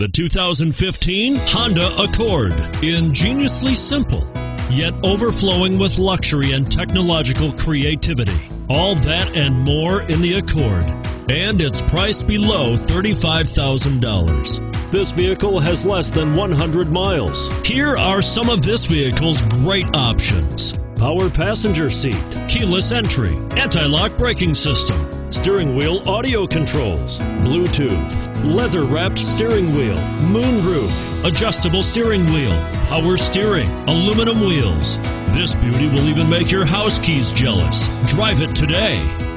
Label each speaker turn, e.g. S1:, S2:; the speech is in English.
S1: The 2015 Honda Accord, ingeniously simple, yet overflowing with luxury and technological creativity. All that and more in the Accord. And it's priced below $35,000. This vehicle has less than 100 miles. Here are some of this vehicle's great options power passenger seat, keyless entry, anti lock braking system steering wheel audio controls, Bluetooth, leather wrapped steering wheel, moonroof, adjustable steering wheel, power steering, aluminum wheels. This beauty will even make your house keys jealous. Drive it today.